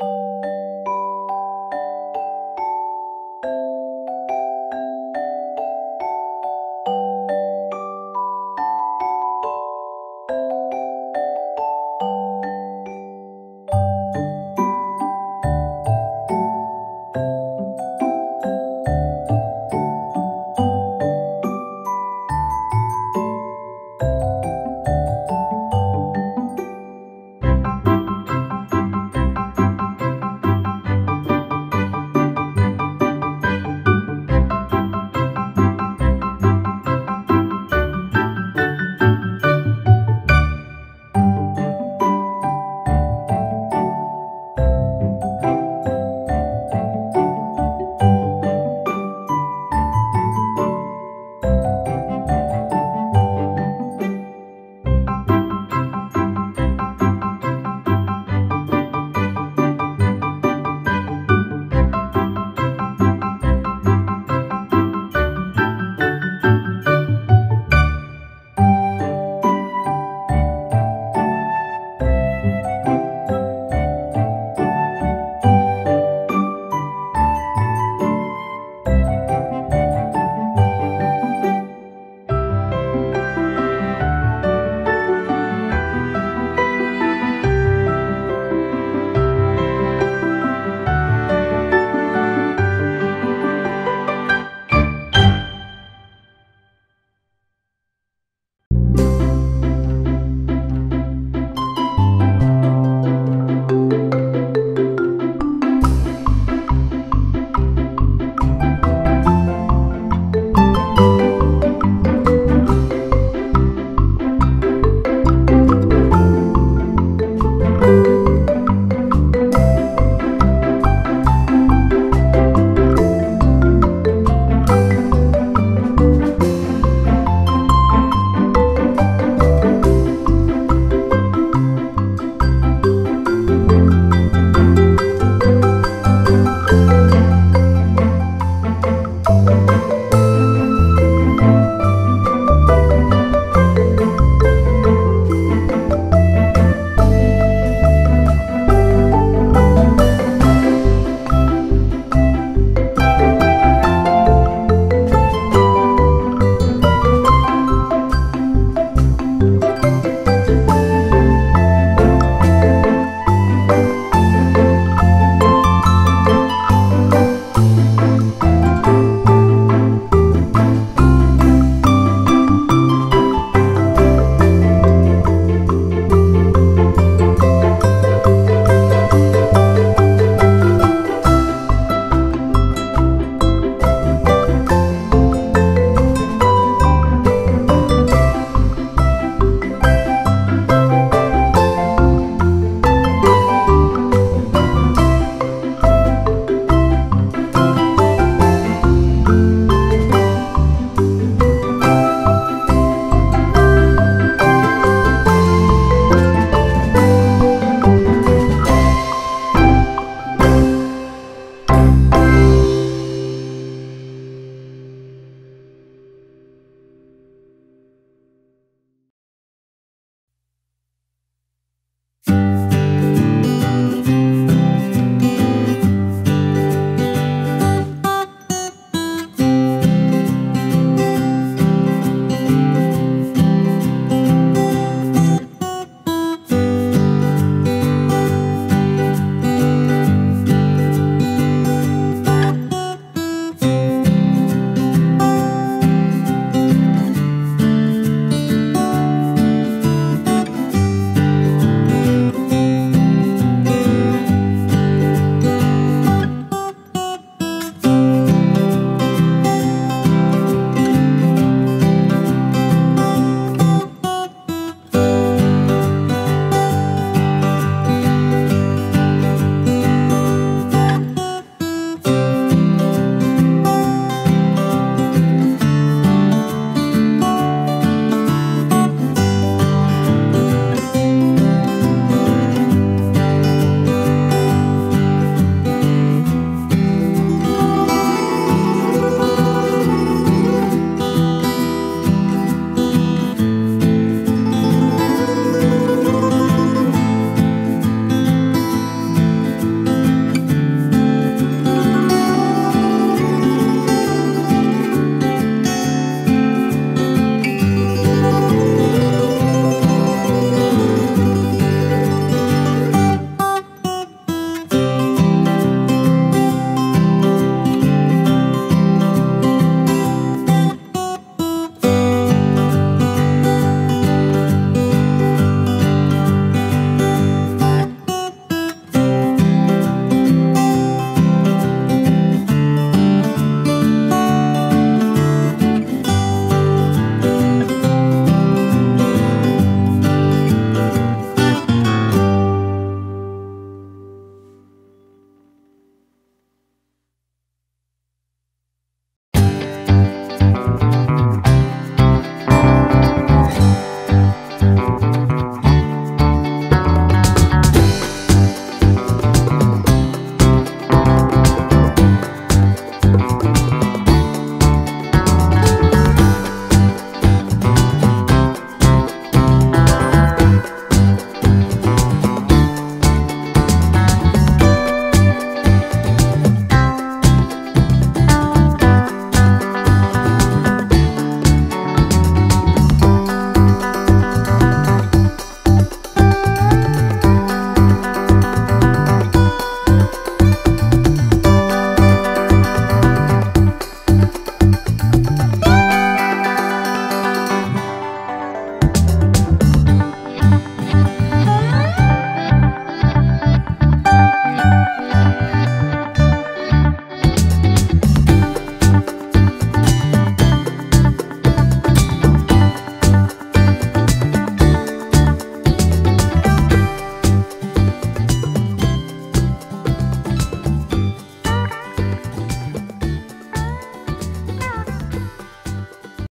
you